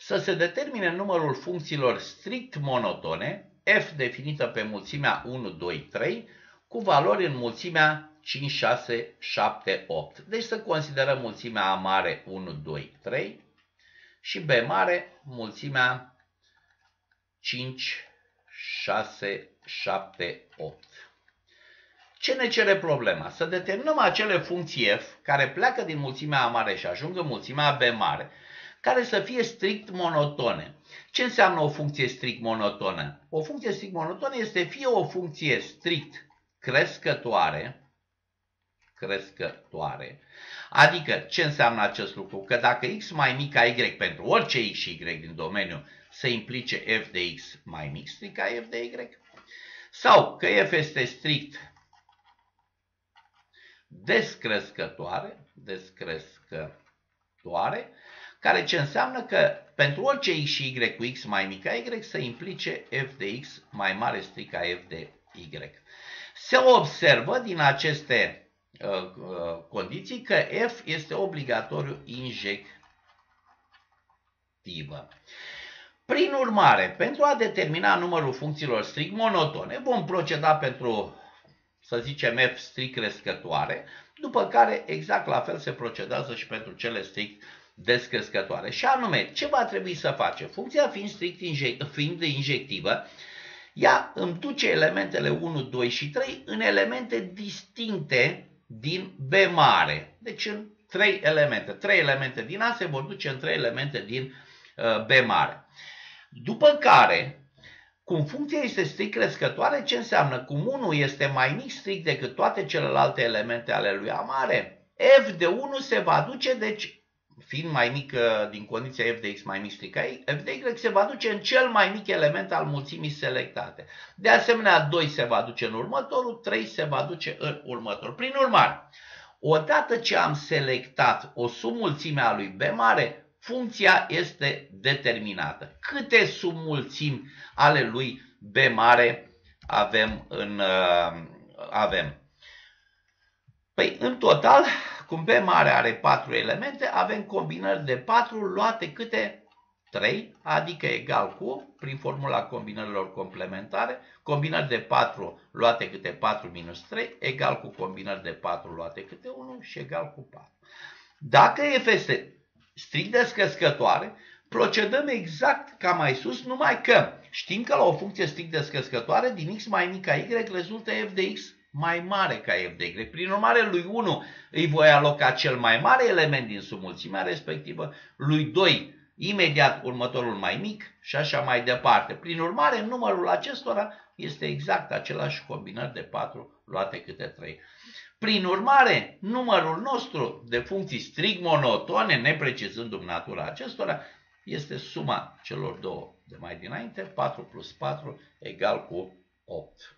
să se determine numărul funcțiilor strict monotone, f definită pe mulțimea 1, 2, 3, cu valori în mulțimea 5, 6, 7, 8. Deci să considerăm mulțimea A mare 1, 2, 3 și B mare mulțimea 5, 6, 7, 8. Ce ne cere problema? Să determinăm acele funcții f care pleacă din mulțimea A mare și ajung în mulțimea B mare, care să fie strict monotone. Ce înseamnă o funcție strict monotonă? O funcție strict monotonă este fie o funcție strict crescătoare, crescătoare, adică ce înseamnă acest lucru? Că dacă x mai mic ca y pentru orice x și y din domeniu să implice f de x mai mic strict ca f de y, sau că f este strict descrescătoare, descrescătoare, care ce înseamnă că pentru orice x și y cu x mai mic ca y să implice f de x mai mare strict ca f de y. Se observă din aceste uh, uh, condiții că f este obligatoriu injectivă. Prin urmare, pentru a determina numărul funcțiilor strict monotone, vom proceda pentru să zicem f strict crescătoare, după care exact la fel se procedează și pentru cele strict descrescătoare. Și anume, ce va trebui să face? Funcția fiind strict inject, fiind injectivă, ea îmi duce elementele 1, 2 și 3 în elemente distincte din B mare. Deci în trei elemente. Trei elemente din A se vor duce în trei elemente din uh, B mare. După care, cum funcția este strict crescătoare, ce înseamnă? Cum 1 este mai mic strict decât toate celelalte elemente ale lui A mare, f de 1 se va duce, deci fiind mai mic din condiția f de x mai mic strict ca f de y se va duce în cel mai mic element al mulțimii selectate. De asemenea, 2 se va duce în următorul, 3 se va duce în următorul. Prin urmare, odată ce am selectat o submulțime a lui B mare, funcția este determinată. Câte submulțimi ale lui B mare avem? În, uh, avem? Păi, în total, cum B mare are 4 elemente, avem combinări de 4 luate câte 3, adică egal cu, prin formula combinărilor complementare, combinări de 4 luate câte 4 minus 3, egal cu combinări de 4 luate câte 1 și egal cu 4. Dacă f este strict descrescătoare, procedăm exact ca mai sus, numai că știm că la o funcție strict descrescătoare, din x mai mic ca y, rezultă f de x mai mare ca f de y. Prin urmare, lui 1 îi voi aloca cel mai mare element din submulțimea respectivă, lui 2 imediat următorul mai mic și așa mai departe. Prin urmare, numărul acestora este exact același combinări de 4 luate câte 3. Prin urmare, numărul nostru de funcții strict monotone, neprecizându-mi natura acestora, este suma celor două de mai dinainte, 4 plus 4 egal cu 8.